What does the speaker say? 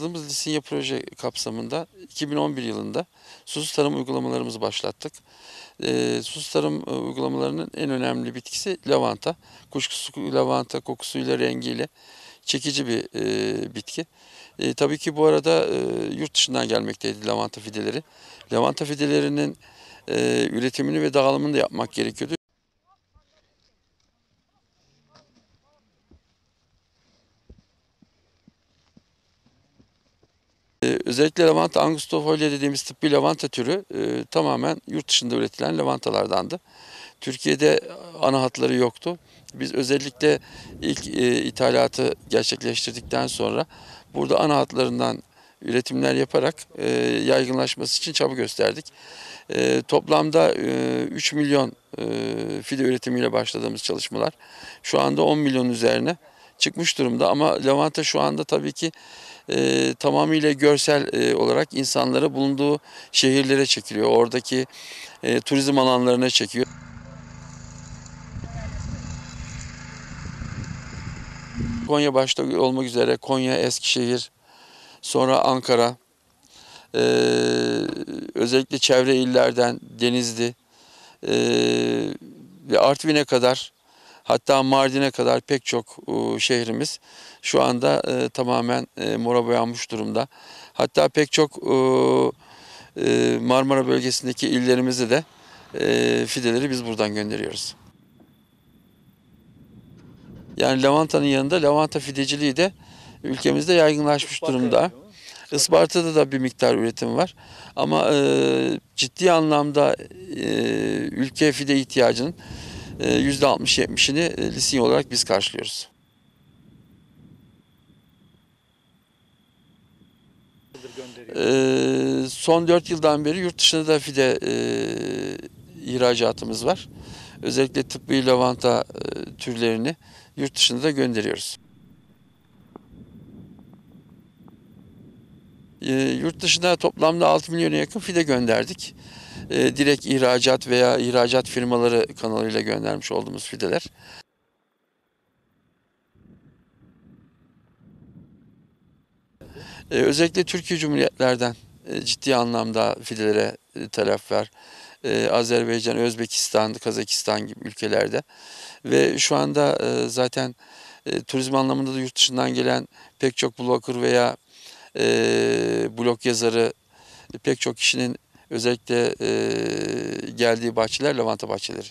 başladığımız Lisinye proje kapsamında 2011 yılında susuz tarım uygulamalarımızı başlattık. E, susuz tarım e, uygulamalarının en önemli bitkisi lavanta. Kuşkusu lavanta kokusuyla rengiyle çekici bir e, bitki. E, tabii ki bu arada e, yurt dışından gelmekteydi lavanta fideleri. Lavanta fidelerinin e, üretimini ve dağılımını da yapmak gerekiyordu. Ee, Özellikle lavanta angustifolia dediğimiz tıbbi lavanta türü e, tamamen yurt dışında üretilen lavantalardandı. Türkiye'de ana hatları yoktu. Biz özellikle ilk e, ithalatı gerçekleştirdikten sonra burada ana hatlarından üretimler yaparak e, yaygınlaşması için çaba gösterdik. E, toplamda e, 3 milyon e, fide üretimiyle başladığımız çalışmalar şu anda 10 milyon üzerine çıkmış durumda ama lavanta şu anda tabii ki e, tamamıyla görsel e, olarak insanları bulunduğu şehirlere çekiliyor. Oradaki e, turizm alanlarına çekiyor. Konya başta olmak üzere Konya, Eskişehir, sonra Ankara, e, özellikle çevre illerden Denizli e, ve Artvin'e kadar hatta Mardin'e kadar pek çok e, şehrimiz şu anda e, tamamen e, mora boyanmış durumda. Hatta pek çok Marmara bölgesindeki illerimize de fideleri biz buradan gönderiyoruz. Yani lavantanın yanında lavanta fideciliği de ülkemizde yaygınlaşmış durumda. Isparta'da da bir miktar üretim var. Ama e, ciddi anlamda e, ülke fide ihtiyacının %60-70'ini e, lisin olarak biz karşılıyoruz. E, son 4 yıldan beri yurt dışında da fide e, ihracatımız var. Özellikle tıbbi lavanta e, türlerini yurt dışına da gönderiyoruz. E, yurt dışına toplamda 6 milyona yakın fide gönderdik. E, direkt ihracat veya ihracat firmaları kanalıyla göndermiş olduğumuz fideler. E, özellikle Türkiye Cumhuriyetlerden e, ciddi anlamda fidelere e, talep var. E, Azerbaycan, Özbekistan, Kazakistan gibi ülkelerde. Ve şu anda e, zaten e, turizm anlamında da yurt dışından gelen pek çok blogger veya e, blog yazarı pek çok kişinin özellikle e, geldiği bahçeler lavanta bahçeleri.